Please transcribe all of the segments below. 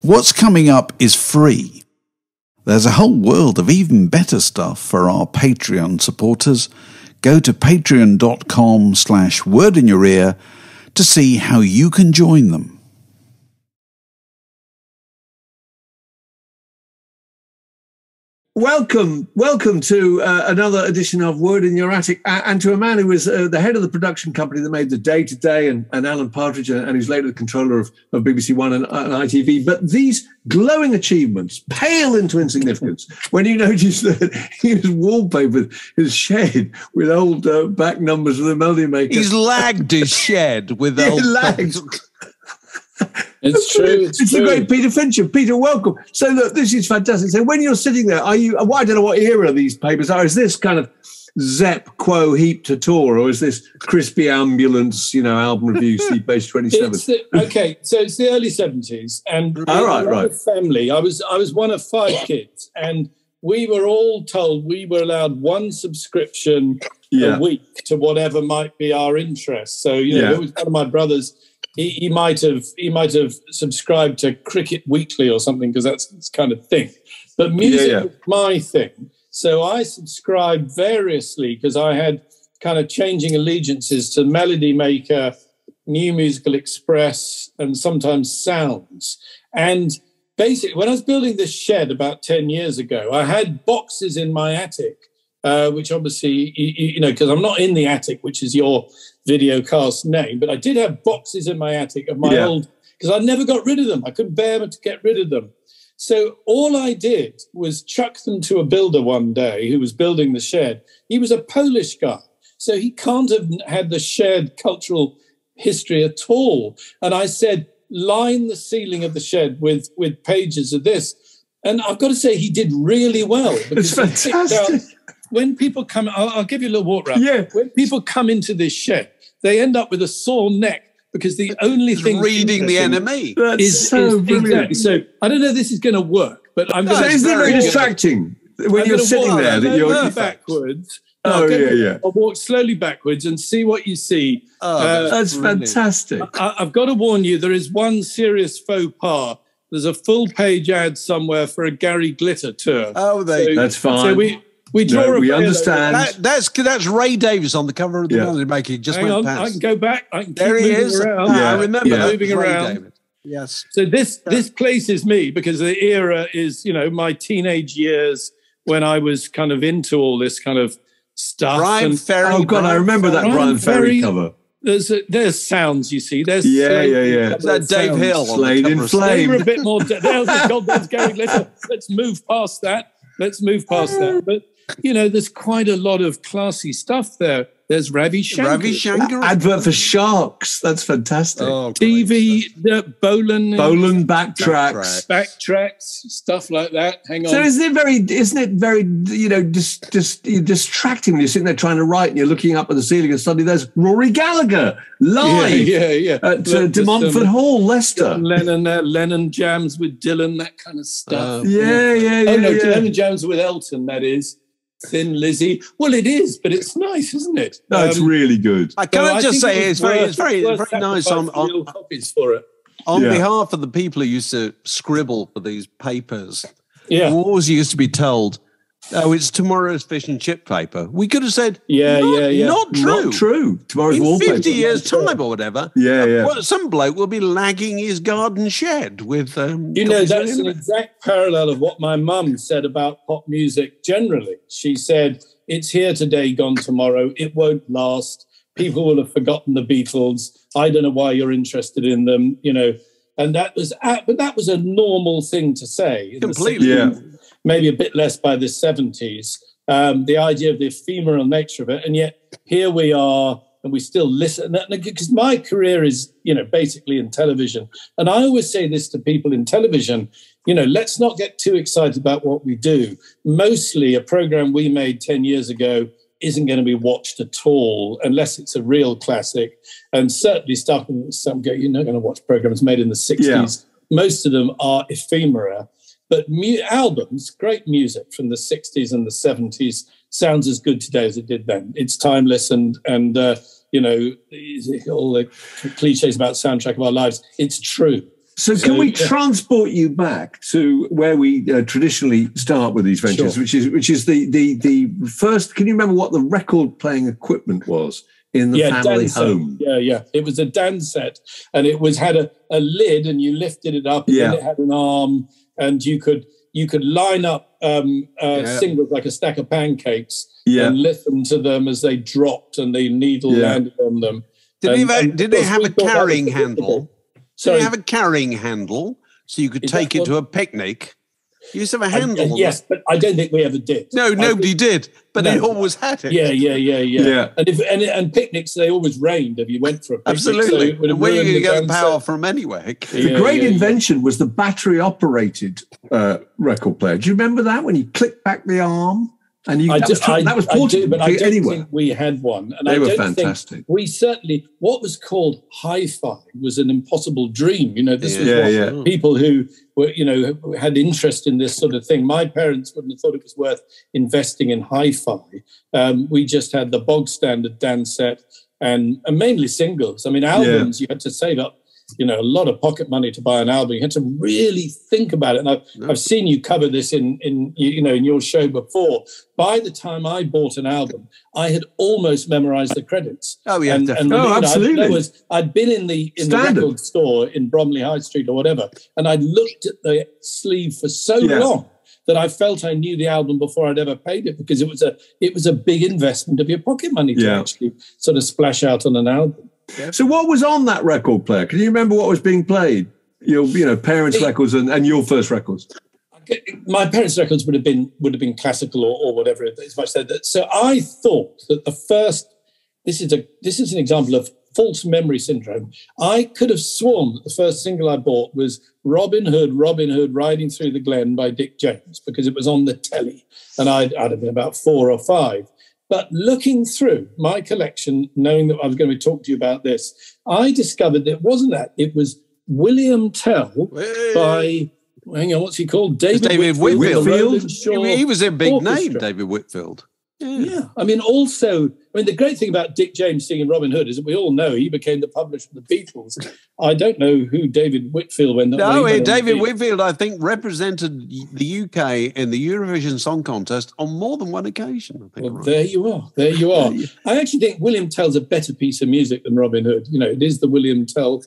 What's coming up is free. There's a whole world of even better stuff for our Patreon supporters. Go to patreon.com slash word in your ear to see how you can join them. Welcome, welcome to uh, another edition of Word in Your Attic, uh, and to a man who was uh, the head of the production company that made the Day Today, and, and Alan Partridge, and, and who's later the controller of, of BBC One and, and ITV. But these glowing achievements pale into insignificance when you notice that he has wallpapered his shed with old uh, back numbers of the Melody Maker. He's lagged his shed with old lagged. It's true. It's, It's, the true. great Peter Fincham. Peter, welcome. So look, this is fantastic. So when you're sitting there, are you? Well, I don't know what era these papers are. Is this kind of Zep Quo Heep to Tour, or is this Crispy Ambulance? You know, album review, Page Twenty Seven. Okay, so it's the early seventies, and All right, right. a family. I was I was one of five kids, and we were all told we were allowed one subscription Yeah, a week to whatever might be our interest. So you know, Yeah. it was one of my brothers. He, he might have he might have subscribed to Cricket Weekly or something because that's his kind of thing. But music yeah. was my thing, so I subscribed variously because I had kind of changing allegiances to Melody Maker, New Musical Express, and sometimes Sounds. And basically, when I was building this shed about 10 years ago, I had boxes in my attic, uh, which obviously, you, you you know, because I'm not in the attic, which is your video cast name, but I did have boxes in my attic of my Yeah. old, because I never got rid of them. I couldn't bear to get rid of them. So all I did was chuck them to a builder one day who was building the shed. He was a Polish guy. So he can't have had the shared cultural history at all. And I said, line the ceiling of the shed with, with pages of this. And I've got to say, he did really well. it's picked out- fantastic. when people come, I'll, I'll give you a little walk around. Yeah. When people come into this shed, they end up with a sore neck because the only thing reading the NME. That's is, so is brilliant. exactly. So I don't know if this is going to work, but I'm So going to. isn't it very very distracting when I'm you're sitting walk there that you're? slowly backwards. Oh, I'll yeah, yeah. I'll walk slowly backwards and see what you see. Oh, Uh, That's brilliant. fantastic. I, I've got to warn you, there is one serious faux pas. There's a full page ad somewhere for a Gary Glitter tour. Oh, they. So- That's fine. So we we draw. No, a we understand. that, that's that's Ray Davies on the cover of the Yeah. Melody Maker. He just Hang went on, I can go back. I can keep there he is. around. Ah, Yeah, I remember yeah. Moving Ray around. Davies. Yes. So this this places me because the era is you know my teenage years when I was kind of into all this kind of stuff. Bryan and Ferry. Oh God, I remember that Bryan Bryan Ferry Ferry. cover. there's there's sounds you see. There's Yeah, Slade yeah, yeah. cover that Dave sounds. Hill? on the Slade in cover of- Flame. They were a bit more. There's God, there's Gary Glitter. Let's move past that. Let's move past that. But you know, there's quite a lot of classy stuff there. There's Ravi Shankar. Ravi Shankar. Advert for Sharks. That's fantastic. Oh, TV, the Bolan, Bolan backtracks. Backtracks, stuff like that. Hang on. So isn't it very, isn't it very, you know, just, just you're distracting when you're sitting there trying to write and you're looking up at the ceiling and suddenly there's Rory Gallagher live yeah, yeah. at uh, De Montfort um, Hall, Leicester. Lennon, uh, Lennon jams with Dylan, that kind of stuff. Uh, yeah, yeah, yeah. oh no, yeah. Lennon jams with Elton. That is Thin Lizzy. Well, it is, but it's nice, isn't it? No, it's Um, really good. I can so I just say it it's very, worth- it's very, worth very nice on, on, copies for it. on Yeah. behalf of the people who used to scribble for these papers. Yeah, who always used to be told, "Oh, it's tomorrow's fish and chip paper." We could have said, yeah, not, yeah, yeah. not true." Not true. Tomorrow's In wallpaper. fifty years' time or whatever, Yeah, yeah. well, some bloke will be lagging his garden shed with. Um, You know, that's an exact parallel of what my mum said about pop music generally. She said, It's here today, gone tomorrow. It won't last. People will have forgotten the Beatles. I don't know why you're interested in them, you know. And that was, a- but that was a normal thing to say. Completely. 60s, Yeah. Maybe a bit less by the 70s. Um, the idea of the ephemeral nature of it. And yet here we are, and we still listen. Because my career is, you know, basically in television. And I always say this to people in television you know, let's not get too excited about what we do. Mostly a program we made 10 years ago isn't going to be watched at all unless it's a real classic. And certainly stuff, some go, you're not going to watch programs made in the 60s. Most of them are ephemera. But mu- albums, great music from the 60s and the 70s, sounds as good today as it did then. It's timeless and, and uh, you know, all the cliches about soundtrack of our lives. It's true. So, So, can we yeah. transport you back to where we uh, traditionally start with these ventures, Sure. which is which is the the the first? Can you remember what the record playing equipment was in the family Dansette. home? Yeah, yeah. It was a Dansette, and it was had a, a lid, and you lifted it up, and Yeah. then it had an arm, and you could you could line up um, uh, Yeah. singles like a stack of pancakes Yeah, and listen to them as they dropped and the needle Yeah. landed on them. Did And- it have, and did of it course have a thought that was carrying predictable. handle? Did Sorry, it have a carrying handle so you could take it what- to a picnic? You used to have a handle. uh, yes, but I don't think we ever did. No, nobody think- did, but No. it always had it. Yeah, yeah, yeah, yeah. Yeah. And if and, and picnics, they always rained if you went for a picnic. Absolutely. it would have Where are you ruined going to get the power Dansette. from anyway? the great yeah, yeah. invention was the battery operated uh, record player. Do you remember that when you click back the arm and you I that, do, was, I, that was I do, portable but I don't anywhere? think we had one. And They I were don't fantastic. Think we certainly what was called hi-fi was an impossible dream. You know, this was Yeah, yeah. people who were, you know, had interest in this sort of thing. My parents wouldn't have thought it was worth investing in hi-fi. Um, we just had the bog standard Dansette and, and mainly singles. I mean, albums you had to save up. You know, a lot of pocket money to buy an album. You had to really think about it. And I've, Yeah. I've seen you cover this in, in you you know in your show before. By the time I bought an album, I had almost memorized the credits. Oh, yeah. Oh, you know, I- absolutely. there was, I'd been in the in Standard. the record store in Bromley High Street or whatever, and I'd looked at the sleeve for so Yeah. long that I felt I knew the album before I'd ever paid it because it was a it was a big investment of your pocket money to Yeah. actually sort of splash out on an album. So, what was on that record player? Can you remember what was being played? Your, you know, parents' It- records and, and your first records. my parents' records would have been would have been classical or, or whatever is. Much said that. So I thought that the first this is a this is an example of false memory syndrome. I could have sworn that the first single I bought was Robin Hood, Robin Hood riding through the Glen by Dick James because it was on the telly, and I'd, I'd have been about four or five. But looking through my collection, knowing that I was going to talk to you about this, I discovered that it wasn't that. It was William Tell by hang on, what's he called? It's David with the Whitfield. He was a big name, David Whitfield. Yeah, I mean, also, I mean, the great thing about Dick James singing Robin Hood is that we all know he became the publisher of the Beatles. I don't know who David Whitfield when No, when eh, David Whitfield, I think, represented the UK in the Eurovision Song Contest on more than one occasion. I think. Well, right? there you are. There you are. I actually think William Tell's a better piece of music than Robin Hood. You know, it is the William Tell.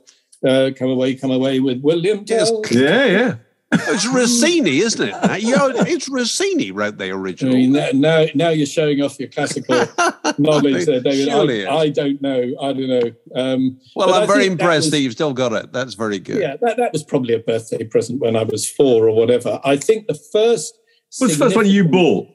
Uh, come away, come away with William Yes. Tell. Yeah, yeah. It's Rossini, isn't it? You know, it's Rossini wrote the I original. mean, now, now, now you're showing off your classical knowledge there, David. Surely I, I don't know. I don't know. Um, well, but I I'm very think that impressed was- that you've still got it. That's very good. Yeah, that, that was probably a birthday present when I was four or whatever. I think the first. What's the first one you bought?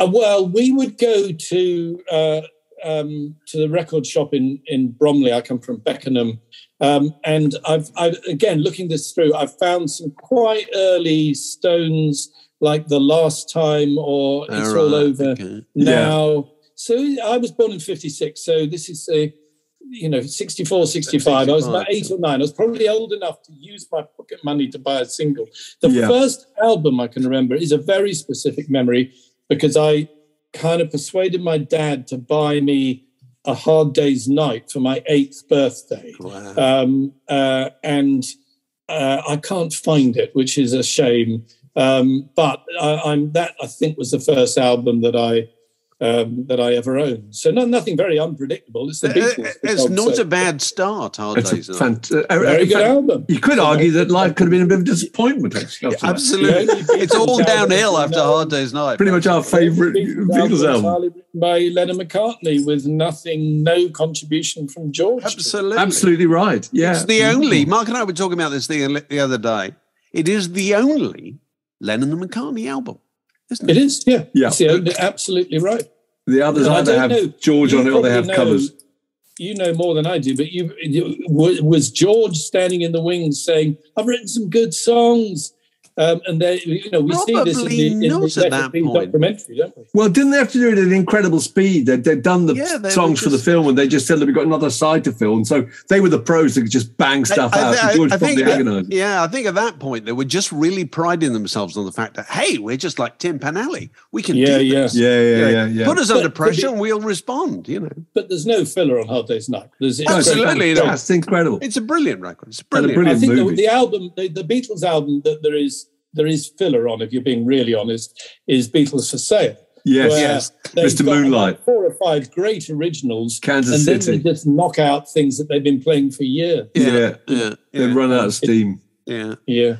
Uh, well, we would go to uh, um, to the record shop in in Bromley. I come from Beckenham, um, and I've, I've again looking this through. I've found some quite early Stones, like the last time or it's All all right, over okay. now. So I was born in 56. So this is a, you know, 64, 65. I was about eight or nine. I was probably old enough to use my pocket money to buy a single. The Yeah. first album I can remember is a very specific memory because I kind of persuaded my dad to buy me a hard day's night for my eighth birthday. Wow. Um, uh, and uh, I can't find it, which is a shame. Um, but I, I'm that I think was the first album that I um, that I ever owned. So no, nothing very unpredictable. It's the Uh, Beatles. for it's not sake. a bad start, Hard It's Days a Night. fant- uh, very good fact, album. You could argue that life could have been a bit of a disappointment. Actually, after that. Absolutely. It's all downhill after known- Hard Day's Night. Pretty much our favourite Beatles album. entirely written by Lennon McCartney with nothing, no contribution from George. Absolutely. Absolutely right. Yeah, It's the only, Mark and I were talking about this the, the other day. It is the only Lennon and McCartney album, isn't It it? is, yeah. Yeah. It's the only- absolutely right. The others I either don't have know. George You on it or they have know- covers. You know more than I do, but you, you was was George standing in the wings saying, "I've written some good songs." Um, and they, you know, we see this in the, in the at that Let It Be point. documentary, don't we? Well, didn't they have to do it at incredible speed? They'd, they'd done the Yeah, songs were for the film and they just said that we've got another side to film. So they were the pros that could just bang stuff I- out. I- and George I think probably that- agonised. yeah, I think at that point they were just really priding themselves on the fact that hey, we're just like Tin Pan Alley. We can Yeah, do yeah. this. Yeah, yeah, You know, yeah, yeah. Put us But- under pressure and we'll respond. You know, But there's no filler on Hard Day's Night. There's, Absolutely That's incredible. it's a brilliant record. It's a brilliant. brilliant- I think the, the album, the, the Beatles album that there is there is filler on, if you're being really honest, is Beatles for Sale. Yes, yes. Mr. Moonlight. Four or five great originals. Kansas and then City. they just knock out things that they've been playing for years. Yeah. yeah, They'd yeah, run out of steam. yeah. Yeah.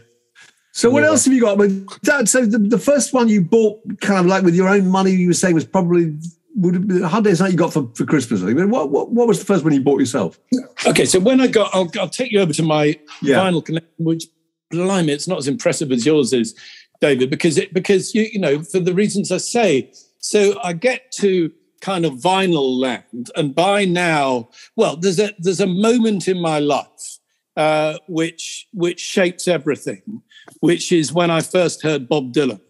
So what Yeah. else have you got? But Dad, so the, the first one you bought, kind of like with your own money, you were saying was probably would have been Hard Day's Night you got for, for Christmas. I think. But what, what what was the first one you bought yourself? Okay, so when I got, I'll, I'll take you over to my Yeah. vinyl collection, which, blimey, it's not as impressive as yours is, David, because it because you you know for the reasons I say. So I get to kind of vinyl land, and by now, well, there's a there's a moment in my life uh, which which shapes everything, which is when I first heard Bob Dylan,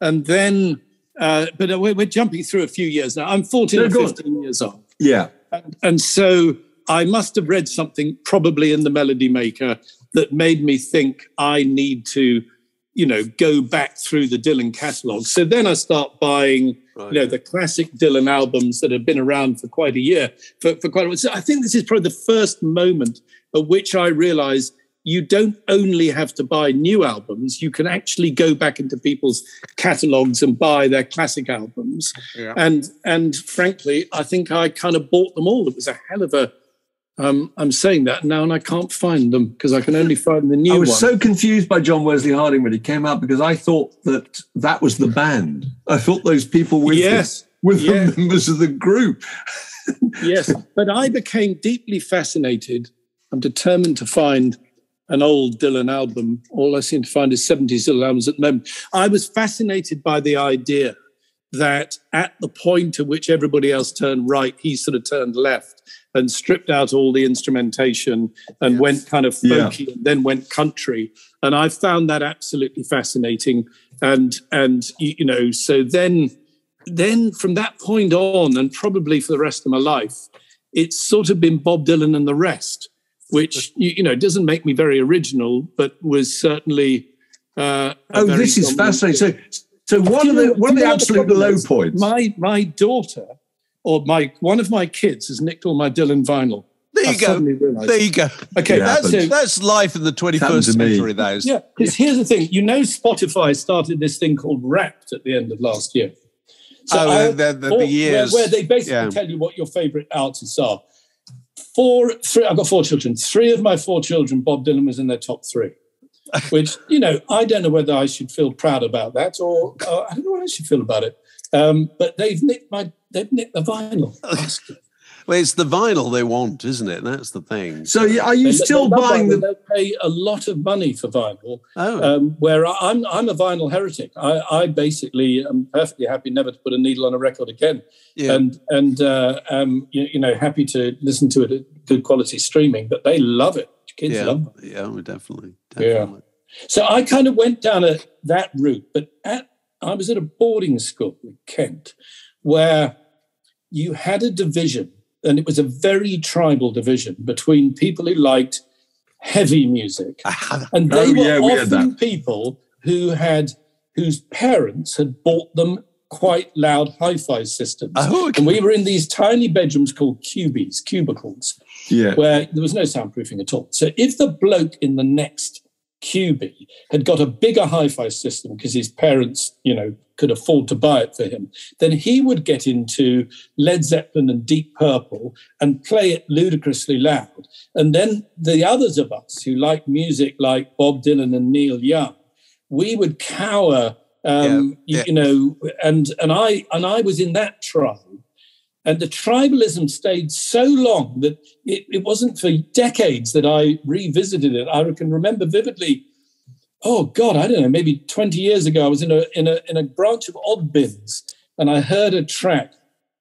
and then. Uh, but we're, we're jumping through a few years now. I'm 14 No, or go on. 15 years old. Yeah. And, and so I must have read something probably in the Melody Maker that made me think I need to, you know, go back through the Dylan catalogue. So then I start buying, you know, the classic Dylan albums that have been around for quite a year, for, for quite a while. So I think this is probably the first moment at which I realized you don't only have to buy new albums, you can actually go back into people's catalogues and buy their classic albums. Yeah. And and frankly, I think I kind of bought them all. It was a hell of a um, I'm saying that now and I can't find them because I can only find the new I was one. so confused by John Wesley Harding when he came out because I thought that that was the band. I thought those people with Yes, the, with yes. the members of the group. yes, but I became deeply fascinated. I'm determined to find an old Dylan album. All I seem to find is 70s Dylan albums at the moment. I was fascinated by the idea that at the point at which everybody else turned right, he sort of turned left and stripped out all the instrumentation and went kind of Yeah. folky and then went country. And I found that absolutely fascinating. And and you, know, so then then from that point on, and probably for the rest of my life, it's sort of been Bob Dylan and the rest, which you, you know doesn't make me very original, but was certainly. Uh, Oh, this is fascinating. So, so are you the know- what are do you the absolute low points? My my daughter, or my one of my kids, has nicked all my Dylan vinyl. There you I've go. There you go. Okay, It That's happens. that's life in the 21st century. Those. Yeah, because here's the thing. You know, Spotify started this thing called Wrapped at the end of last year. Oh, the- the- the or- where- years. where, they basically Yeah. tell you what your favorite artists are. Four, three. I've got four children. Three of my four children, Bob Dylan was in their top three. Which you know, I don't know whether I should feel proud about that or uh, I don't know what I should feel about it. Um, but they've nicked my, they've nicked the vinyl. Well, it's the vinyl they want, isn't it? That's the thing. so yeah, are you They- still they buying vinyl. the? They'll pay a lot of money for vinyl. oh, um, where I- I'm I'm a vinyl heretic. I, I basically am perfectly happy never to put a needle on a record again, yeah. and and uh, um, you, you know happy to listen to it at good quality streaming. But they love it. Kids yeah, love it. yeah, we definitely, Yeah. So I kind of went down a, that route. But at, I was at a boarding school in Kent, where you had a division, and it was a very tribal division between people who liked heavy music oh, and they Oh, were yeah, we often people who had whose parents had bought them quite loud hi-fi systems. Oh, okay. And we were in these tiny bedrooms called cubies, cubicles, Yeah, where there was no soundproofing at all. So if the bloke in the next cubie had got a bigger hi-fi system because his parents, you know, could afford to buy it for him, then he would get into Led Zeppelin and Deep Purple and play it ludicrously loud. And then the others of us who like music like Bob Dylan and Neil Young, we would cower, um, Yeah, you, you know, and and I and I was in that tribe. And the tribalism stayed so long that it, it wasn't for decades that I revisited it. I can remember vividly oh God, I don't know, maybe 20 years ago, I was in a in a in a branch of Oddbins and I heard a track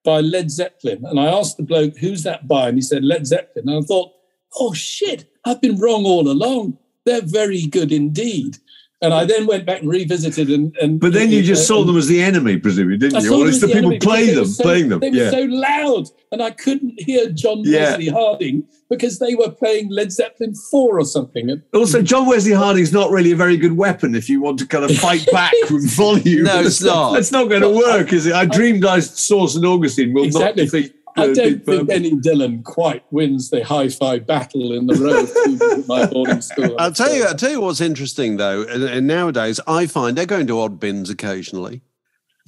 by Led Zeppelin. And I asked the bloke, who's that by? And he said, Led Zeppelin. And I thought, oh shit, I've been wrong all along. They're very good indeed. And I then went back and revisited and. and But then you just uh, saw them as the enemy, presumably, didn't you? saw Or them as the the people enemy play them, so- playing them. They were Yeah. so loud, and I couldn't hear John Yeah. Wesley Harding because they were playing Led Zeppelin four or something. Also, John Wesley Harding's not really a very good weapon if you want to kind of fight back with volume. No, it's not. That's not going to work, is it? I dreamed I saw St. Augustine will Exactly. not defeat. I don't think Purple. Benny Dillon quite wins the hi-fi battle in the row of people at my boarding school. I'll tell you. I'll tell you what's interesting though. And, and nowadays, I find they're going to Oddbins occasionally,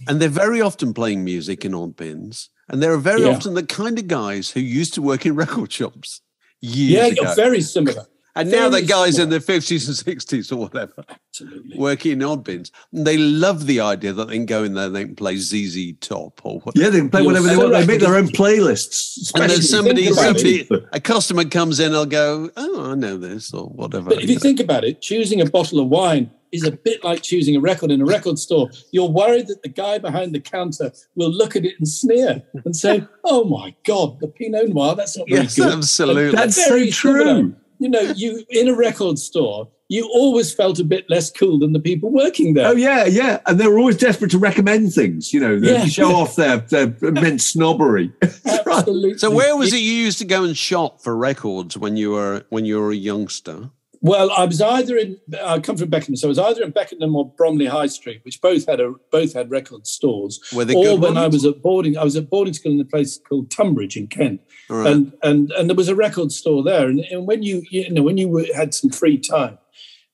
and they're very often playing music in Oddbins. And they're very Yeah. often the kind of guys who used to work in record shops years Yeah, ago, you're very similar. And now they're very guys in similar. their fifties and sixties or whatever, Absolutely. working in Oddbins. And they love the idea that they can go in there, and they can play ZZ Top or whatever. Yeah, they can play whatever they want. They make their own playlists. And then somebody, somebody, a customer comes in, they'll go, "Oh, I know this" or whatever. But if you think about it, choosing a bottle of wine is a bit like choosing a record in a record store. You're worried that the guy behind the counter will look at it and sneer and say, "Oh my God, the Pinot Noir, that's not very yes, good." absolutely. That's so Very similar. True. You know, you in a record store, you always felt a bit less cool than the people working there. Oh yeah, yeah, and they were always desperate to recommend things. You know, Yeah. show off their their immense snobbery. That's right. Absolutely. So where was it you used to go and shop for records when you were when you were a youngster? Well, I was either in. I come from Beckenham, so I was either in Beckenham or Bromley High Street, which both had a both had record stores. Were they or when I was at boarding, I was at boarding school in a place called Tonbridge in Kent, right. and and and there was a record store there. And, and when you you know when you were, had some free time,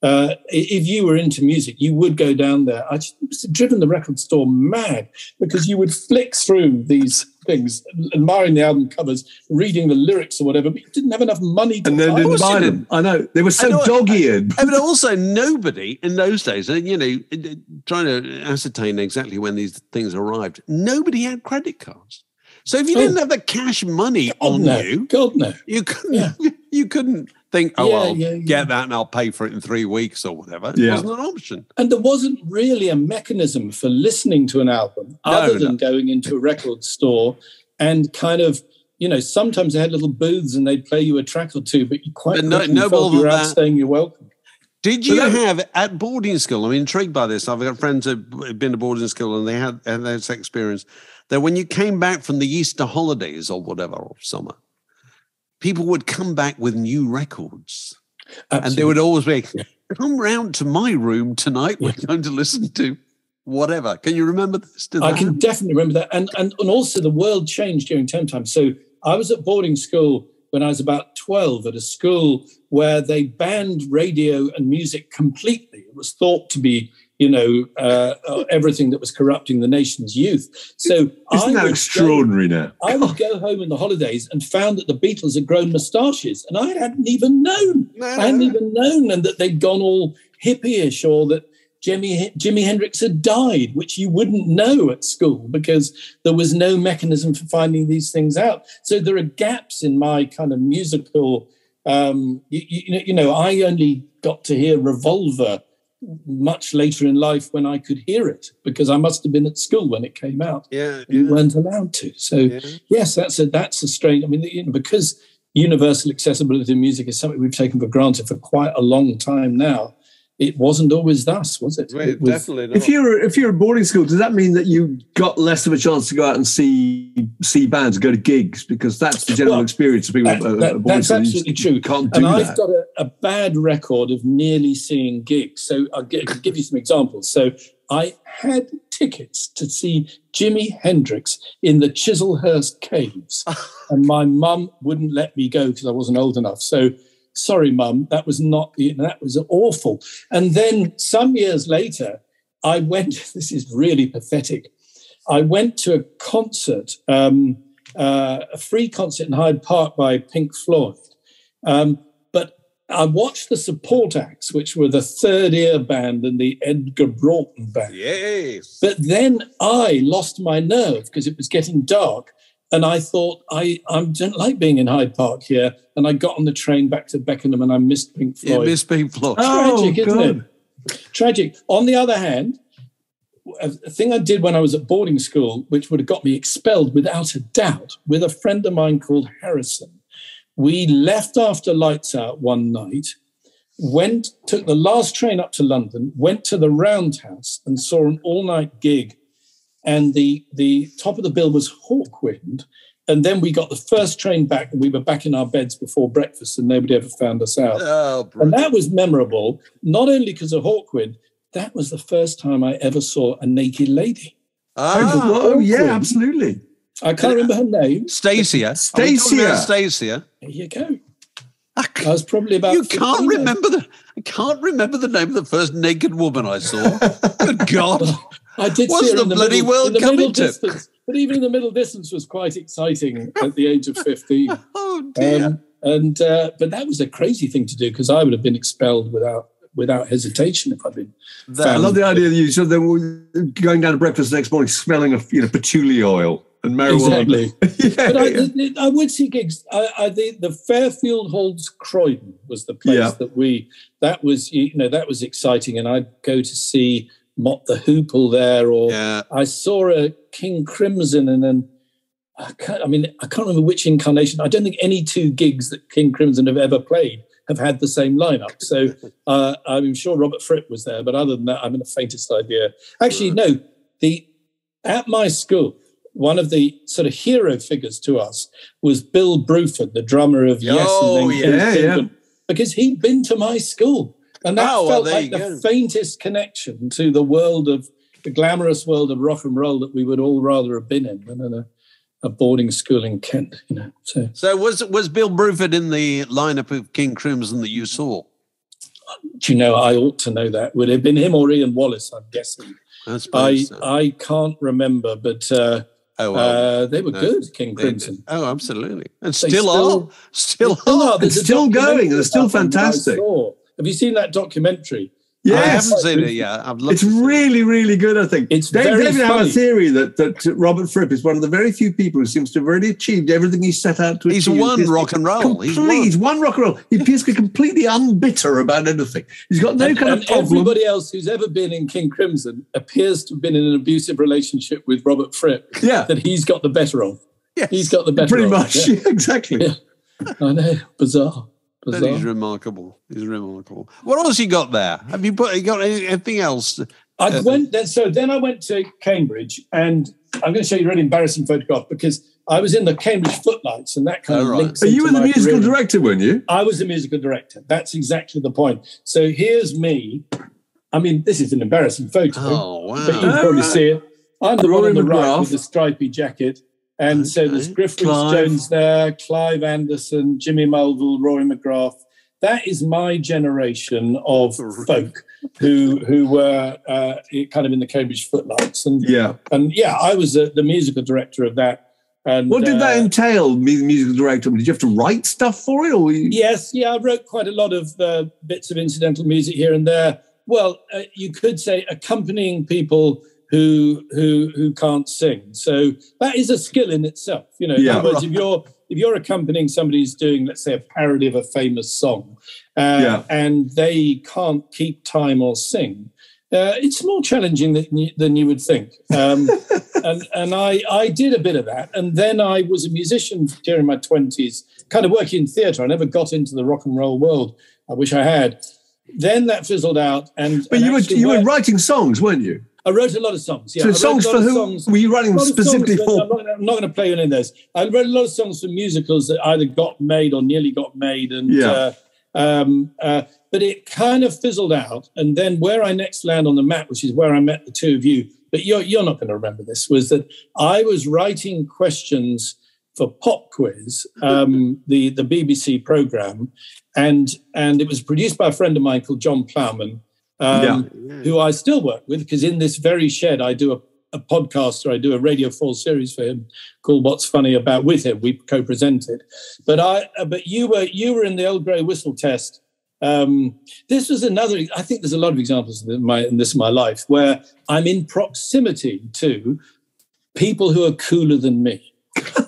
uh, if you were into music, you would go down there. I just was driven the record store mad because you would flick through these things, admiring the album covers, reading the lyrics or whatever, but you didn't have enough money to And then buy didn't buy them. I know they were so know- dog-eared. but also nobody in those days, and you know, trying to ascertain exactly when these things arrived, nobody had credit cards. So if you Oh. didn't have the cash money God, on no. you, God no. you couldn't you couldn't think, oh, Yeah, I'll yeah, yeah. get that and I'll pay for it in three weeks or whatever. It wasn't an option. And there wasn't really a mechanism for listening to an album other no. than going into a record store and kind of, you know, sometimes they had little booths and they'd play you a track or two, but you quite But no- no felt you were out saying you're welcome. Did you that- have at boarding school? I'm intrigued by this. I've got friends who've been to boarding school and they had, had this experience that when you came back from the Easter holidays or whatever, or summer, people would come back with new records. And they would always be, come round to my room tonight. We're going to listen to whatever. Can you remember this? I can definitely remember that. And, and and also the world changed during term time. So I was at boarding school when I was about 12 at a school where they banned radio and music completely. It was thought to be, you know, uh, uh, everything that was corrupting the nation's youth. So Isn't I that would go- extraordinary now? I would go home in the holidays and found that the Beatles had grown moustaches, and I hadn't even known. No, I hadn't no. even known, and that they'd gone all hippie-ish, or that Jimmy Jimi Hendrix had died, which you wouldn't know at school because there was no mechanism for finding these things out. So there are gaps in my kind of musical. Um, you, you, you know, I only got to hear Revolver much later in life when I could hear it because I must have been at school when it came out Yeah. you yeah, weren't allowed to. So yeah. yes, that's a that's a strange. I mean, you know, because universal accessibility of music is something we've taken for granted for quite a long time now. It wasn't always thus, was it? Wait, It was- definitely not. If you're if you're at boarding school, does that mean that you got less of a chance to go out and see see bands, go to gigs? Because that's the general Well, experience of people that- at, at that- that's school. Absolutely just true. Can't do and I've that. got a, a bad record of nearly seeing gigs. So I'll gi- give you some examples. So I had tickets to see Jimi Hendrix in the Chislehurst Caves, and my mum wouldn't let me go because I wasn't old enough. So sorry, mum, that was not that was awful. And then some years later, I went. This is really pathetic. I went to a concert, um, uh, a free concert in Hyde Park by Pink Floyd. Um, but I watched the support acts, which were the Third Ear Band and the Edgar Broughton Band. Yes. But then I lost my nerve because it was getting dark. And I thought, I, I don't like being in Hyde Park here. And I got on the train back to Beckenham and I missed Pink Yeah, Floyd. Miss Pink Floyd. Oh, Tragic, isn't God. it? Tragic. On the other hand, a a thing I did when I was at boarding school, which would have got me expelled without a doubt, with a friend of mine called Harrison. We left after lights out one night went, took the last train up to London, went to the Roundhouse and saw an all night gig. And the, the top of the bill was Hawkwind. And then we got the first train back and we were back in our beds before breakfast and nobody ever found us out. Oh, And that was memorable, not only because of Hawkwind, that was the first time I ever saw a naked lady. ah, oh, yeah, absolutely. I can't remember her name. Stacia. Stacia. Stacia. There you go. I was probably about. You can't then. remember the. I can't remember the name of the first naked woman I saw. Good God! I did What's see her the in the bloody middle, world in the coming to? distance, but even in the middle distance was quite exciting at the age of fifteen. Oh dear! Um, and uh, but that was a crazy thing to do because I would have been expelled without without hesitation if I'd been. That- I love the idea that you so they were going down to breakfast the next morning smelling of you know patchouli oil and marijuana. Exactly. yeah, But I, yeah. I would see gigs. I, I, the, the Fairfield Halls Croydon was the place Yeah. that we. That was you know that was exciting, and I'd go to see Mott the Hoople there, or yeah. I saw a King Crimson, and then I can't. I mean, I can't remember which incarnation. I don't think any two gigs that King Crimson have ever played have had the same lineup. So uh, I'm sure Robert Fripp was there, but other than that, I'm in the faintest idea. Actually, no. The at my school, one of the sort of hero figures to us was Bill Bruford, the drummer of Yes Oh, and then yeah, yeah. Because he'd been to my school, and that Oh, felt there like the go. faintest connection to the world of the glamorous world of rock and roll that we would all rather have been in than in a, a boarding school in Kent. You know, so So was was Bill Bruford in the lineup of King Crimson that you saw? do you know? I ought to know that. Would it have been him or Ian Wallace? I'm guessing. I I so. I can't remember, but uh, oh well. uh, they were no. good. King Crimson. oh, absolutely, and still, still- are, still Still are. are. There's It's a still going, it's still fantastic. Saw. Have you seen that documentary? Yes. I haven't seen it yet. I've loved It's to it. really, really good. I think It's Dave, very David have a theory that that Robert Fripp is one of the very few people who seems to have already achieved everything he set out to He's achieve. won He's rock and roll. He's Complete. won. He's won rock and roll. He appears to be completely unbitter about anything. He's got no and, kind and of problem. everybody else who's ever been in King Crimson appears to have been in an abusive relationship with Robert Fripp Yeah, that he's got the better of. Yes. He's got the better pretty of. much. Yeah. Yeah, exactly. Yeah. I know. Bizarre. That is remarkable. He's remarkable. What else you got there? Have you put? You got anything else? I Uh, went then. So then I went to Cambridge, and I'm going to show you a really embarrassing photograph because I was in the Cambridge Footlights, and that kind Oh, of right. links. Are you were the musical career. director, weren't you? I was the musical director. That's exactly the point. So here's me. I mean, this is an embarrassing photo, Oh but you can probably Alright. see it. I'm the one Rory on the right with the stripy jacket. And so there's Okay. Griff Rhys Clive. Jones there, Clive Anderson, Jimmy Mulville, Roy McGrath. That is my generation of folk who who were uh, kind of in the Cambridge footlights. And Yeah. and yeah, I was uh, the musical director of that. And What did that uh, entail, mu- musical director? Did you have to write stuff for it, or were you... Yes, yeah, I wrote quite a lot of uh, bits of incidental music here and there. Well, uh, you could say accompanying people who who who can't sing. So that is a skill in itself. You know, in Yeah. other words, if you're if you're accompanying somebody who's doing, let's say, a parody of a famous song, uh, Yeah. and they can't keep time or sing. Uh, it's more challenging than you, than you would think, um, and and I I did a bit of that, and then I was a musician during my twenties, kind of working in theatre. I never got into the rock and roll world. I wish I had. Then that fizzled out, and But and you were you were writing songs, weren't you? I wrote a lot of songs. Yeah, so songs for who? songs- Were you writing specifically for? I'm not, going to play any of those. I wrote a lot of songs for musicals that either got made or nearly got made, and Yeah. uh, um, uh, but it kind of fizzled out. And then where I next land on the map, which is where I met the two of you, but you're you're not going to remember this, was that I was writing questions for Pop Quiz, um, the the BBC program, and and it was produced by a friend of mine called John Plowman. Um, Yeah. who I still work with because in this very shed I do a, a podcast or I do a Radio 4 series for him called What's Funny About with him. We co-presented. But I uh, but you were you were in the old grey whistle test. Um, this was another I think there's a lot of examples in my in this in my life where I'm in proximity to people who are cooler than me.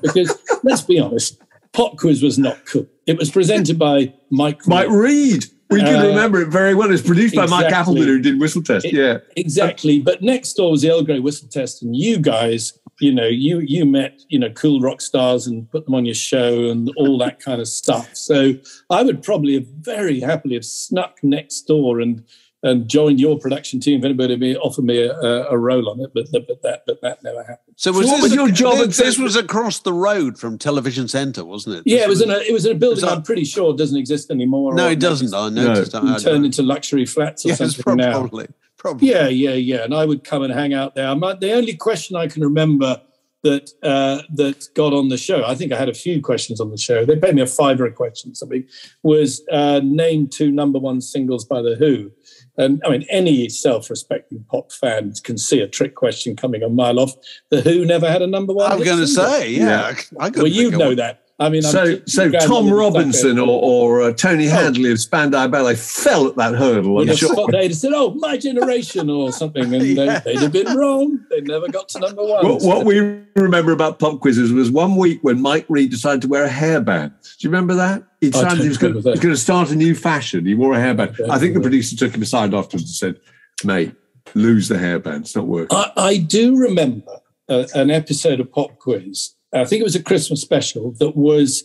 Because let's be honest, Pop Quiz was not cool. It was presented by Mike Mike Read. We can Uh, remember it very well. It's produced by Mike exactly. Appleton, who did Whistle Test. It- yeah. Exactly. But next door was the Earl Grey whistle test, and you guys you know, you you met you know cool rock stars and put them on your show and all that kind of stuff. So I would probably have very happily have snuck next door and and joined your production team if anybody may offer me a, a, role on it, but, but that but that never happened. So, was, so what was your job? This, this, was across the road from Television Centre, wasn't it? This yeah, it was, was, in a it was in a building. I'm pretty sure doesn't exist anymore. No, it doesn't. I noticed. No. Turned into luxury flats or yes, something probably, now. Probably. Yeah, yeah, yeah. And I would come and hang out there. My, the only question I can remember that uh, that got on the show. I think I had a few questions on the show. They paid me a fiver a question, something was uh, name two number one singles by the Who. And I mean, any self-respecting pop fan can see a trick question coming a mile off. The Who never had a number one. I'm going to say, yeah. yeah. well, you know that. I mean, so so Tom Robinson or, or uh, Tony oh. Hadley of Spandau Ballet fell at that hurdle. I'm sure. They'd have said, "Oh, my generation" or something, and yeah. they, would have been wrong. They never got to number one. Well, what we remember about pop quizzes was one week when Mike Read decided to wear a hairband. Do you remember that? He decided he was, going, he was going to start a new fashion. He wore a hairband. I think the producer took him aside afterwards and said, "Mate, lose the hairband. It's not working." I, I do remember uh, an episode of Pop Quiz I think it was a Christmas special that was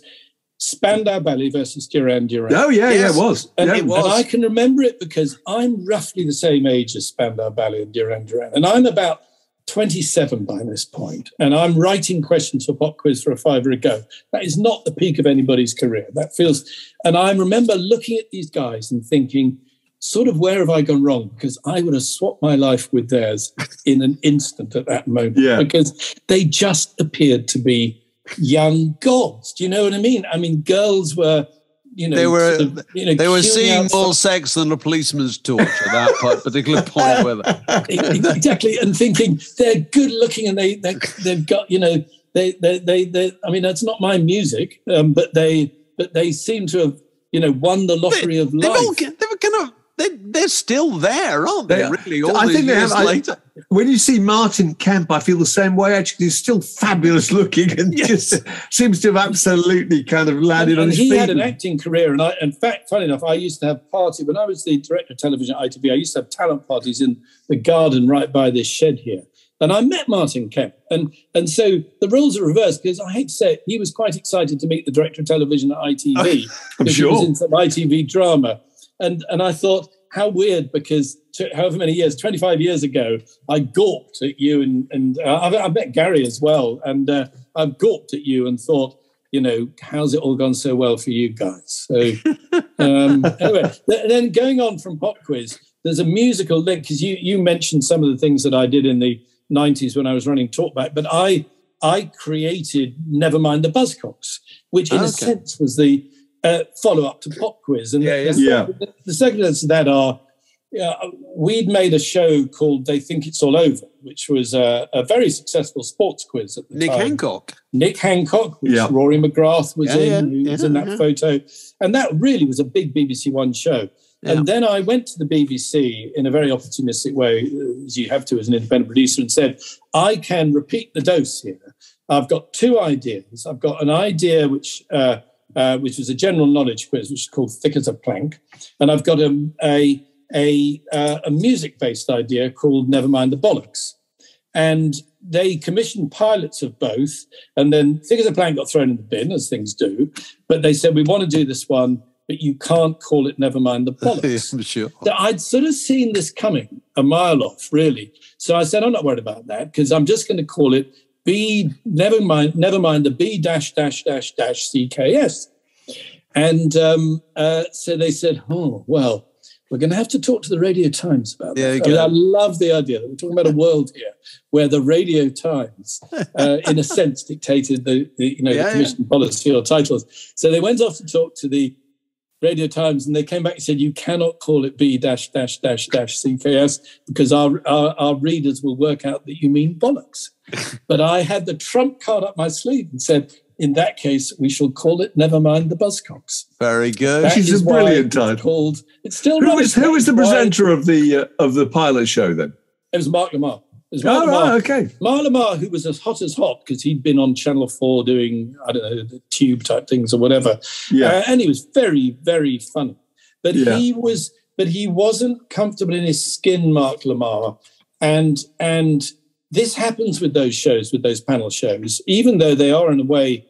Spandau Ballet versus Duran Duran. Oh yeah, yes. yeah, it was. And, yeah, it was. and I can remember it because I'm roughly the same age as Spandau Ballet and Duran Duran, and I'm about 27 by this point, and I'm writing questions for Pop Quiz for a fiver a go. That is not the peak of anybody's career. That feels, and I remember looking at these guys and thinking, sort of where have I gone wrong? Because I would have swapped my life with theirs in an instant at that moment. Yeah. Because they just appeared to be young gods. Do you know what I mean? I mean, girls were. You know, they were sort of, you know, they were seeing more sex than a policeman's torch at that particular point. With exactly, and thinking they're good looking and they they they've got you know they they they, they I mean that's not my music, um, but they but they seem to have you know won the lottery they, of life. All, they were kind of they're, they're still there, aren't they? they really, all I think they have. Later. I, when you see Martin Kemp, I feel the same way. Actually, he's still fabulous looking and yes. just seems to have absolutely kind of landed and, on and his he feet. He had an acting career, and I, in fact, funny enough, I used to have party when I was the director of television at ITV. I used to have talent parties in the garden right by this shed here. And I met Martin Kemp. And, and so the roles are reversed because I hate to say it, he was quite excited to meet the director of television at ITV. I'm sure. He was in some ITV drama. And, and I thought, how weird because to, however many years 25 years ago i gawped at you and, and uh, I've, i met gary as well and uh, i've gawped at you and thought you know how's it all gone so well for you guys so um, anyway then going on from pop quiz there's a musical link because you you mentioned some of the things that i did in the 90s when i was running talkback but i i created nevermind the buzzcocks which in okay. a sense was the uh, follow up to Pop Quiz. And yeah, yeah. The, yeah. the, the second to that are yeah, we'd made a show called They Think It's All Over, which was a, a very successful sports quiz at the Nick time. Hancock. Nick Hancock, which yeah. Rory McGrath was yeah, in, who was in that photo. And that really was a big BBC One show. And then I went to the BBC in a very opportunistic way, as you have to as an independent producer, and said, I can repeat the dose here. I've got two ideas. I've got an idea which uh, uh, which was a general knowledge quiz, which is called Thick as a Plank. And I've got a, a, a, uh, a music based idea called Never Mind the Bollocks. And they commissioned pilots of both. And then Thick as a Plank got thrown in the bin, as things do. But they said, we want to do this one, but you can't call it Never Mind the Bollocks. yeah, sure. So I'd sort of seen this coming a mile off, really. So I said, I'm not worried about that because I'm just going to call it B, never mind, never mind the B dash dash dash dash CKS. And um, uh, so they said, oh, well, we're going to have to talk to the Radio Times about that. I, mean, I, love the idea that we're talking about a world here where the Radio Times, uh, in a sense, dictated the, the you know yeah, the commission yeah. policy or titles. So they went off to talk to the Radio Times, and they came back and said, "You cannot call it B dash dash dash dash CKS because our, our, our readers will work out that you mean bollocks." but I had the trump card up my sleeve and said, "In that case, we shall call it Never Mind the Buzzcocks." Very good. That She's a brilliant title. Called it's still who was who was the presenter of the uh, of the pilot show then? It was Mark Lamarr. Oh, right, okay. Mark Lamarr, who was as hot as hot because he'd been on Channel 4 doing, I don't know, the tube type things or whatever. Yeah. Uh, and he was very, very funny. But yeah. he was, but he wasn't comfortable in his skin, Mark Lamarr. And, and this happens with those shows, with those panel shows, even though they are in a way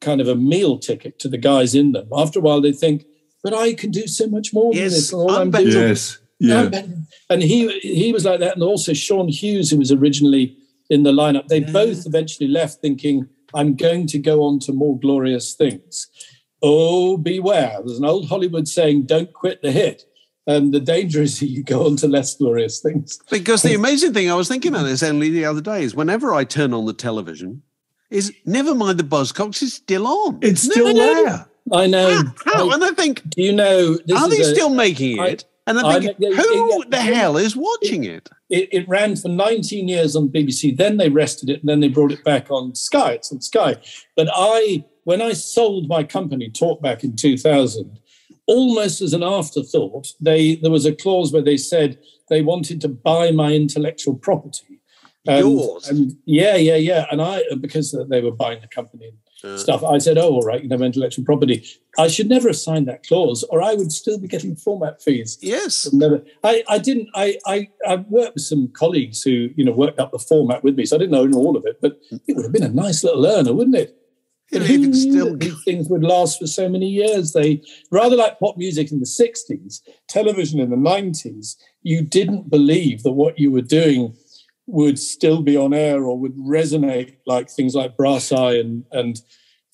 kind of a meal ticket to the guys in them. After a while, they think, but I can do so much more Yes, than this. All I'm I'm doing Yes. Yeah. I'm. And he he was like that, and also Sean Hughes, who was originally in the lineup. They mm. both eventually left, thinking, "I'm going to go on to more glorious things." Oh, beware! There's an old Hollywood saying, "Don't quit the hit." And the danger is that you go on to less glorious things. Because the amazing thing, I was thinking of this only the other day, is whenever I turn on the television, is never mind the Buzzcocks, it's still on. It's still there. I know. How? I- And I think, do you know? Are is they a- still making it? I I think, know- yeah, who the hell is watching it? it, it ran for 19 years on BBC. Then they rested it, and then they brought it back on Sky. It's on Sky. But I, when I sold my company, Talkback in 2000, almost as an afterthought, they there was a clause where they said they wanted to buy my intellectual property. And, Yours? and yeah, yeah, yeah. And I, because they were buying the company and stuff, I said, "Oh, all right, you know, intellectual property." I should never have signed that clause, or I would still be getting format fees. Yes. I, I didn't. I, I I worked with some colleagues who you know worked up the format with me, so I didn't know all of it. But it would have been a nice little earner, wouldn't it? But if who knew still- these things would last for so many years? They rather like pop music in the '60s, television in the '90s. You didn't believe that what you were doing would still be on air or would resonate like things like Brass Eye and and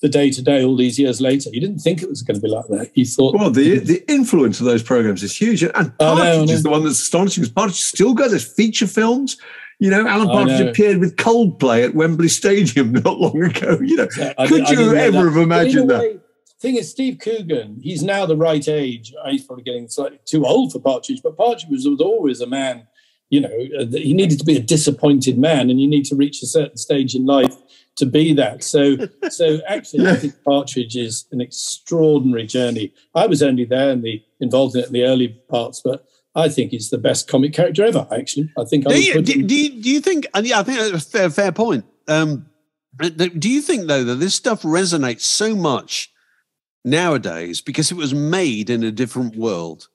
the Day Today all these years later. You didn't think it was going to be like that. You thought, Well, the the influence of those programs is huge, and I know, Partridge is the one that's astonishing. Because Partridge still got those feature films. You know, Alan Partridge know. appeared with Coldplay at Wembley Stadium not long ago. You know, I could did- you ever have imagined that? way, Thing is, Steve Coogan, he's now the right age. He's probably getting slightly too old for Partridge, but Partridge was always a man. You know, uh, that he needed to be a disappointed man, and you need to reach a certain stage in life to be that. So, so actually, I think Partridge is an extraordinary journey. I was only there and the involved in it in the early parts, but I think he's the best comic character ever. Actually, I think I Do would you, do, do you, do you think, and yeah, I think that's a fair, fair point. Um, do you think, though, that this stuff resonates so much nowadays because it was made in a different world?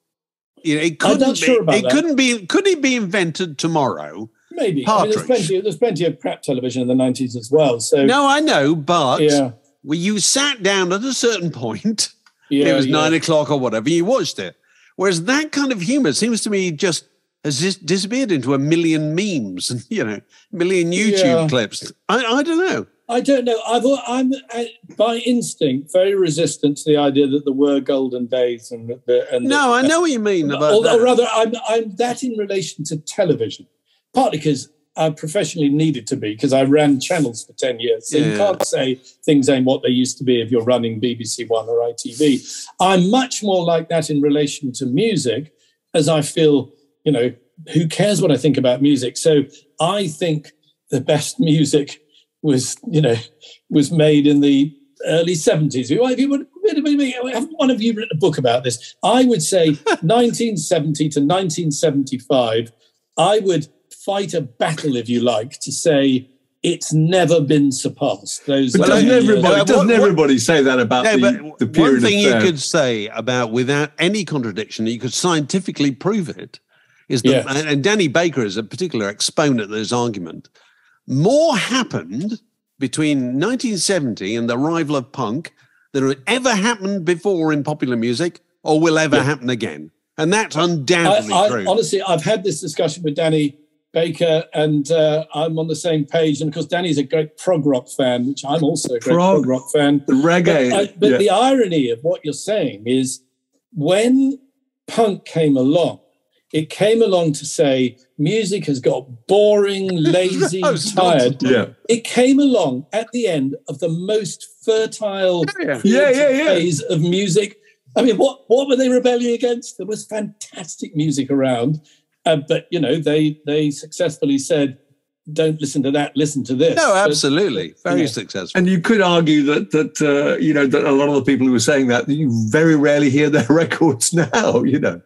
You know, it couldn't be, sure about it that. couldn't be, could it be invented tomorrow? maybe. I mean, there's plenty. There's plenty of crap television in the '90s as well. So No, I know, but yeah, when you sat down at a certain point, yeah, it was yeah. nine o'clock or whatever, you watched it. Whereas that kind of humor seems to me just has just disappeared into a million memes and you know, a million YouTube Yeah. clips. I, I don't know. I don't know. I've, I'm uh, by instinct very resistant to the idea that there were golden days and the, and No, I know what you mean about or, that. or rather, I'm I'm that in relation to television, partly because I professionally needed to be because I ran channels for ten years. So you can't say things ain't what they used to be if you're running BBC One or ITV. I'm much more like that in relation to music, as I feel. You know, who cares what I think about music? So I think the best music was, you know, was made in the early 70s. If you haven't one of you written a book about this? I would say 1970 to 1975, I would fight a battle, if you like, to say it's never been surpassed. Those But doesn't everybody doesn't what- what- everybody say that about No, the, but the period one thing of you fame? could say about without any contradiction, you could scientifically prove it, is that, Yes. and, and Danny Baker is a particular exponent of this argument. More happened between 1970 and the arrival of punk than had ever happened before in popular music or will ever Yeah. happen again. And that's undoubtedly I, true. honestly, I've had this discussion with Danny Baker, and uh, I'm on the same page. And of course, Danny's a great prog rock fan, which I'm also a great Prog. prog, rock fan. the reggae. But, I, but yeah. the irony of what you're saying is when punk came along, it came along to say music has got boring, lazy, No, it's not. tired. yeah. It came along at the end of the most fertile Yeah. Yeah, yeah, yeah. phase of music. I mean, what, what were they rebelling against? There was fantastic music around, uh, but you know, they they successfully said, "Don't listen to that. Listen to this." no, But- absolutely. Very Yeah. successful. And you could argue that that uh, you know that a lot of the people who were saying that you very rarely hear their records now. You know,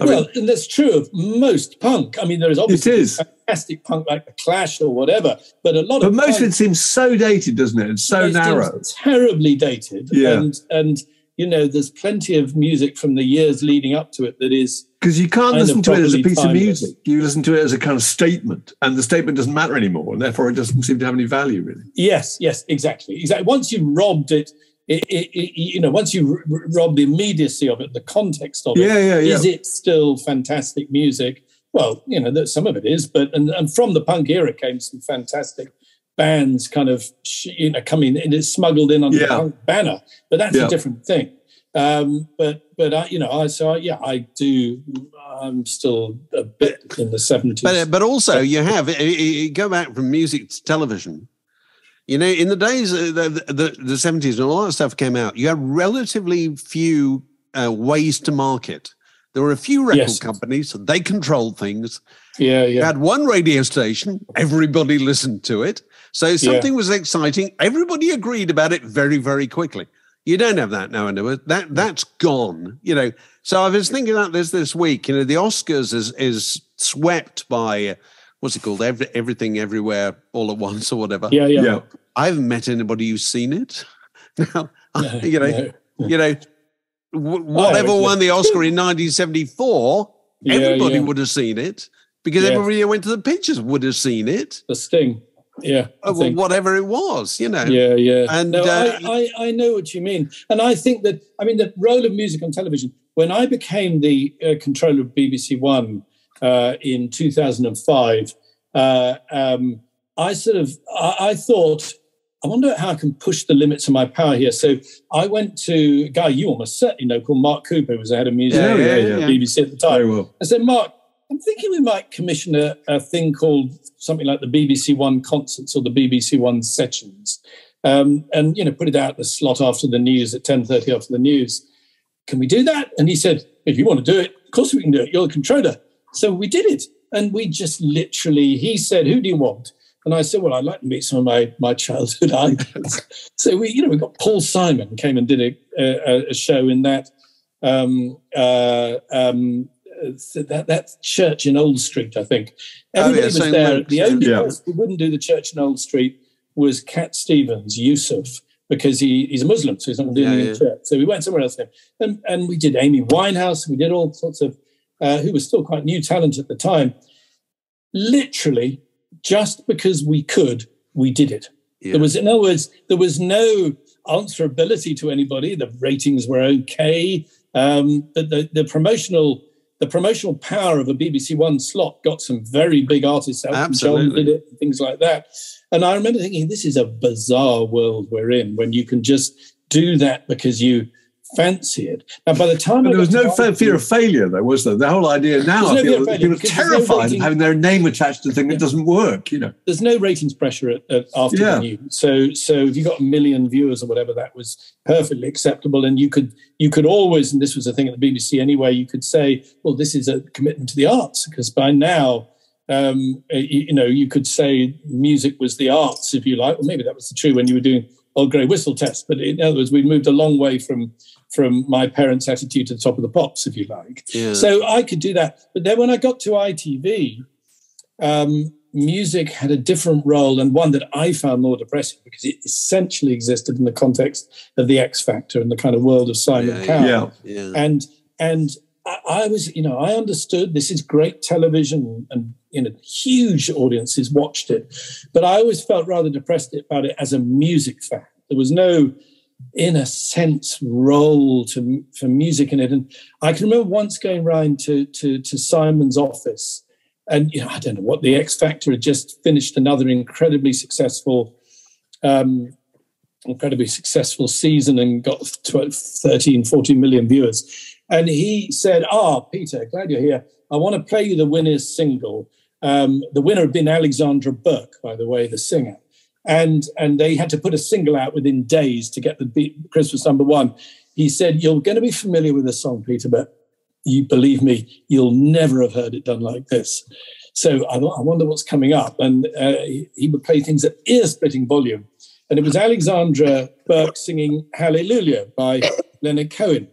I well, mean, and that's true of most punk. I mean, there is obviously is. fantastic punk like the Clash or whatever, but a lot But of most of it seems so dated, doesn't it? It's so it narrow. terribly dated, Yeah. and and you know, there's plenty of music from the years leading up to it that is because you can't listen to it as a piece of music. You listen to it as a kind of statement, and the statement doesn't matter anymore, and therefore it doesn't seem to have any value, really. Yes, yes, exactly, exactly. Once you've robbed it, it, it, it you know, once you r- rob the immediacy of it, the context of it, Yeah, yeah, yeah. is it still fantastic music? Well, you know, that some of it is, but and, and from the punk era came some fantastic bands, kind of you know, coming and it's smuggled in under Yeah. the punk banner, but that's Yeah. a different thing. Um, but but I, you know, I so I, yeah, I do. I'm still a bit in the seventies. But but also you have go back from music to television. You know, in the days uh, the the, 70s when all that stuff came out, you had relatively few uh, ways to market. There were a few record Yes. companies, they controlled things. yeah, You yeah, had one radio station, everybody listened to it. So something was exciting, everybody agreed about it very, very quickly. You don't have that now, anymore. That that's gone. You know. So I was thinking about this this week. You know, the Oscars is is swept by what's it called? Every, everything, everywhere, all at once, or whatever. yeah, yeah. Yeah, I haven't met anybody who's seen it. Now, No, you know, no. you know, wh- whatever it's- won the Oscar in 1974, Yeah, everybody yeah. would have seen it because Yeah. everybody who went to the pictures would have seen it. the sting. Yeah, uh, think. whatever it was, you know. yeah, yeah. And, no, uh, I, I, I know what you mean, and I think that I mean the role of music on television. When I became the uh, controller of BBC One uh, in 2005, uh, um, I sort of I, I thought. I wonder how I can push the limits of my power here. So I went to a guy you almost certainly know called Mark Cooper, who was the head of music Yeah, yeah, at yeah. BBC at the time. very well. I said, Mark, I'm thinking we might commission a, a thing called something like the BBC One concerts or the BBC One sessions, um, and you know, put it out the slot after the news at 10:30 after the news. Can we do that? And he said, if you want to do it, of course we can do it. You're the controller. So we did it, and we just literally. He said, "Who do you want?" And I said, "Well, I'd like to meet some of my my childhood idols." so we, you know, we got Paul Simon came and did a, a, a show in that. Um, uh, um, that that church in Old Street, I think. Oh, yeah, Everybody was there. Luke's, The only Yeah. person who wouldn't do the church in Old Street was Cat Stevens, Yusuf, because he, he's a Muslim, so he's not doing Yeah, yeah. church. So we went somewhere else. Then. And, and we did Amy Winehouse, we did all sorts of, uh, who was still quite new talent at the time. Literally, just because we could, we did it. Yeah. There was, in other words, there was no answerability to anybody. The ratings were okay, um, but the, the promotional the promotional power of a BBC One slot got some very big artists out. Absolutely. did it, things like that. And I remember thinking, this is a bizarre world we're in when you can just do that because you fancy it. Now, by the time there was no fe- fear of failure, though, was there? The whole idea now, no I feel people are there's no terrified of having their name attached to a thing that doesn't work. You know, there's no ratings pressure at, at, after Yeah. the news. So so if you got a million viewers or whatever, that was perfectly acceptable. And you could you could always, and this was a thing at the BBC anyway, you could say, well, this is a commitment to the arts because by now. Um, you, you know, you could say music was the arts, if you like. Well, maybe that was true when you were doing Old Grey Whistle Test. But in other words, we've moved a long way from from my parents' attitude to the top of the pops, if you like. Yeah. So I could do that. But then when I got to ITV, um, music had a different role and one that I found more depressing because it essentially existed in the context of the X Factor and the kind of world of Simon Yeah, Cowell. yeah. yeah. And and I, I was, you know, I understood this is great television and you know huge audiences watched it, but I always felt rather depressed about it as a music fan. There was no in a sense role to for music in it. And i can remember once going round to to, to simon's office and you know i don't know what the x factor had just finished another incredibly successful um incredibly successful season and got 12, 13 14 million viewers. And he said ah peter glad you're here. I want to play you the winner's single. Um, the winner had been alexandra burke by the way the singer and and they had to put a single out within days to get the beat, Christmas number one. He said, "You're going to be familiar with the song, Peter, but you believe me, you'll never have heard it done like this." So I, I wonder what's coming up, and uh, he, he would play things at ear-splitting volume, and it was Alexandra Burke singing "Hallelujah" by Leonard Cohen,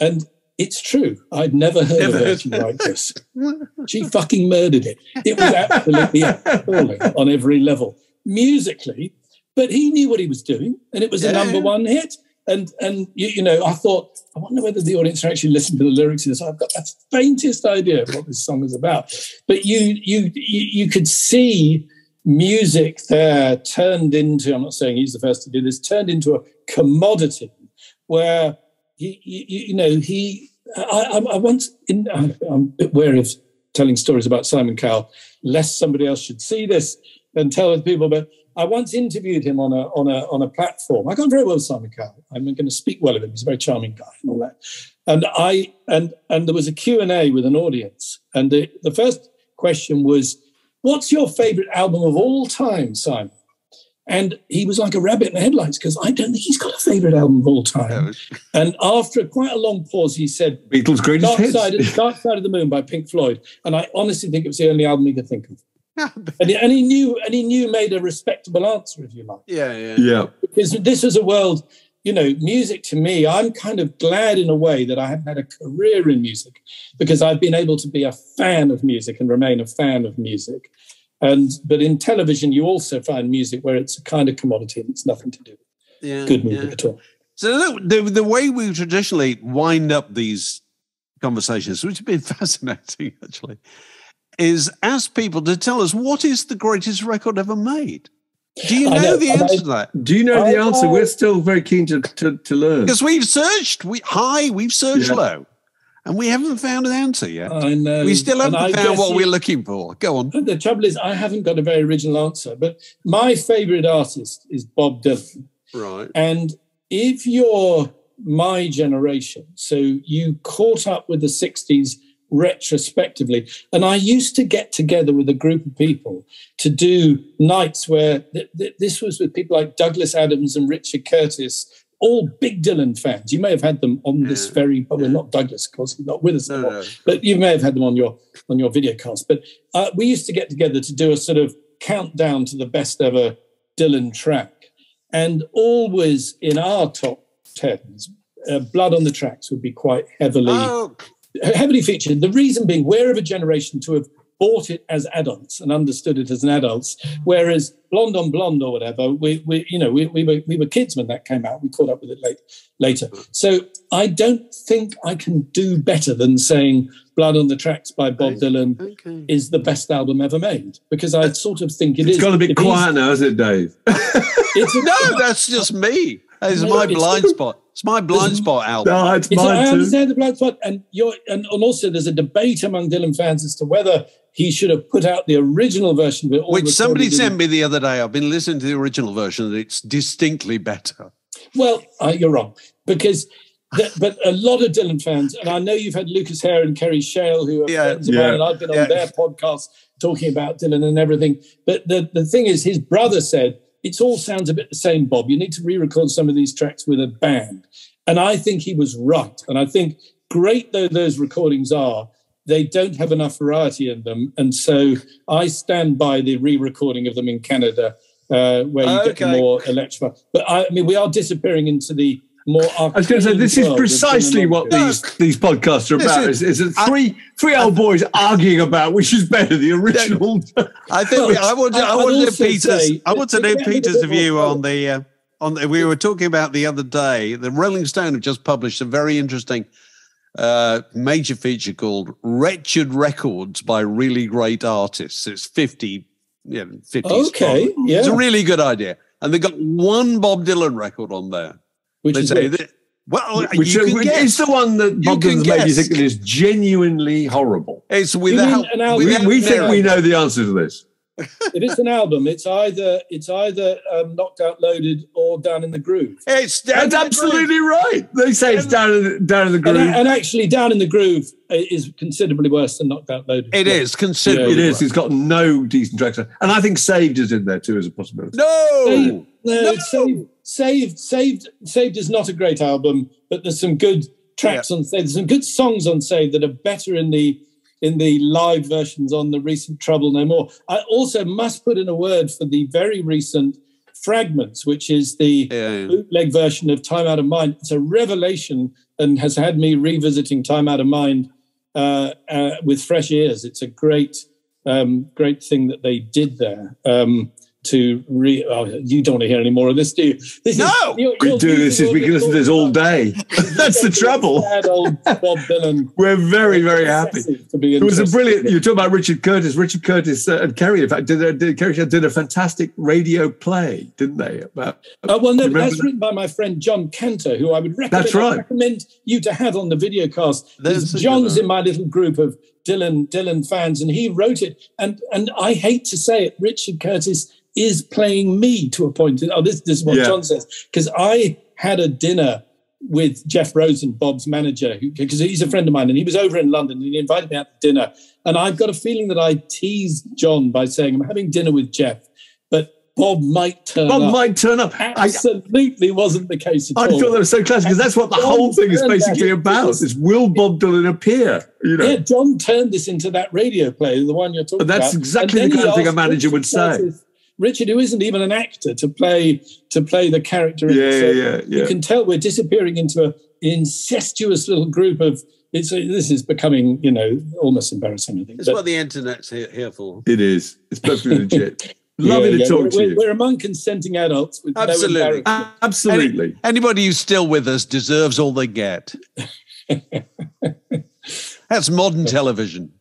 and. It's true. I'd never heard Never a version like this. She fucking murdered it. It was absolutely appalling on every level musically, but he knew what he was doing, and it was a number one hit. and and you, you, know, I thought, I wonder whether the audience are actually listening to the lyrics of this. I've got the faintest idea of what this song is about. But you you you, you could see music there turned into. I'm not saying he's the first to do this. Turned into a commodity where he, you, you know he. I, I, once in, I'm a bit wary of telling stories about Simon Cowell, lest somebody else should see this and tell other people. But I once interviewed him on a on a on a platform. I got very well with Simon Cowell. I'm going to speak well of him. He's a very charming guy and all that. And I and and there was a Q and A with an audience, and the, the first question was, "What's your favorite album of all time, Simon?" And he was like a rabbit in the headlights because I don't think he's got a favorite album of all time. and after quite a long pause, he said, "Beatles' greatest Dark hits, Side, Dark Side of the Moon by Pink Floyd." And I honestly think it was the only album he could think of and, he, and he knew and he knew made a respectable answer if you like. Yeah yeah yeah. Because this was a world you know music to me i'm kind of glad in a way that i haven't had a career in music because i've been able to be a fan of music and remain a fan of music. And but in television you also find music where it's a kind of commodity and it's nothing to do with yeah, good music yeah. at all. So the, the way we traditionally wind up these conversations which have been fascinating actually is ask people to tell us what is the greatest record ever made. Do you know, know the answer I, to that? Do you know I, the answer? We're still very keen to, to, to learn. Because we've searched we, high, we've searched yeah. low, and we haven't found an answer yet. I know. We still haven't found what you, we're looking for. Go on. The trouble is, I haven't got a very original answer, but my favourite artist is Bob Dylan. Right. And if you're my generation, so you caught up with the 60s retrospectively. And I used to get together with a group of people to do nights where th- th- this was with people like Douglas Adams and Richard Curtis, all big Dylan fans. You may have had them on this very, but well, not Douglas, of course, he's not with us no, anymore, no. but you may have had them on your on your video cast. But uh, we used to get together to do a sort of countdown to the best ever Dylan track. And always in our top tens, uh, Blood on the Tracks would be quite heavily oh heavily featured. The reason being, we're of a generation to have bought it as adults and understood it as an adults, whereas Blonde on Blonde or whatever, we, we you know, we, we, were, we were kids when that came out. We caught up with it late, later. So I don't think I can do better than saying Blood on the Tracks by Bob Dylan okay. is the best album ever made because I sort of think it it's is. got a bit quiet now, isn't it, Dave? no, that's just me. It's my blind spot. It's my blind spot album. No, it's, it's mine I understand the blind spot, and you're and, and also there's a debate among Dylan fans as to whether he should have put out the original version of it. Which somebody sent me the other day. I've been listening to the original version, and it's distinctly better. Well, uh, you're wrong because. The, but a lot of Dylan fans, and I know you've had Lucas Hare and Kerry Shale, who are yeah, friends of yeah, mine, and I've been on their podcast talking about Dylan and everything. But the, the thing is, his brother said it all sounds a bit the same, Bob. You need to re record some of these tracks with a band. And I think he was right. And I think, great though those recordings are, they don't have enough variety in them. And so I stand by the re recording of them in Canada, uh, where you okay. get more electrified. But I, I mean, we are disappearing into the more. I was going to say this is precisely what these these podcasts are about. Is, is, is three three old boys arguing about which is better, the original. I think we, I want I, want to Peters. I want to know Peters' view on the. Uh, on the, we were talking about the other day. The Rolling Stone have just published a very interesting uh, major feature called "Wretched Records" by really great artists. It's fifty, yeah, fifty. Okay, yeah, it's a really good idea, and they got one Bob Dylan record on there. Which is that, well, which you is the one that Bob Dylan's made you think it is genuinely horrible. It's without. We, we think we know the answer to this. if it is an album. It's either it's either um, knocked out loaded or down in the groove. It's that's absolutely right. They say it's down in the, down in the groove, and, and, actually, down in the groove is considerably worse than knocked out loaded. It is considerably. it is. Worse. It's got no decent tracks, and I think saved is in there too as a possibility. No, saved, no, no. Saved, saved, saved, saved is not a great album, but there's some good tracks yeah. on saved. There's some good songs on saved that are better in the in the live versions on the recent Trouble No More. I also must put in a word for the very recent Fragments, which is the yeah, yeah. bootleg version of Time Out of Mind. It's a revelation and has had me revisiting Time Out of Mind uh, uh, with fresh ears. It's a great, um, great thing that they did there. Um, to re. Oh, you don't want to hear any more of this, do you? This no, is, you're, we you're do this. Is we can listen to this all day. That's the trouble. old Bob Dylan. We're very, very happy. To be it was a brilliant. You talk about Richard Curtis. Richard Curtis uh, and Kerry, in fact, did a, did, Kerry did a fantastic radio play, didn't they? About, uh, well, no, that's that? written by my friend John Cantor, who I would recommend. That's right. recommend you to have on the video cast. There's John's in my little group of Dylan Dylan fans, and he wrote it. And and I hate to say it, Richard Curtis is playing me to a point. Oh, this, this is what yeah. John says. Because I had a dinner with Jeff Rosen, Bob's manager, because he's a friend of mine, and he was over in London and he invited me out to dinner. And I've got a feeling that I teased John by saying, I'm having dinner with Jeff, Bob might turn Bob up. Bob might turn up. Absolutely I, wasn't the case at I all. I thought that was so classic because that's what the John whole thing is basically about. Is will Bob Dylan appear? You know? Yeah, John turned this into that radio play, the one you're talking that's about. That's exactly the kind of thing a manager would say. Richard, who isn't even an actor, to play to play the character. Yeah, yeah, yeah, yeah, You can tell we're disappearing into an incestuous little group of. It's this is becoming, you know, almost embarrassing. I think. It's but, what the internet's here, here, for. It is. It's perfectly legit. Lovely yeah, to yeah. talk we're, to you. We're among consenting adults with absolutely, no absolutely. Any, anybody who's still with us deserves all they get. That's modern television.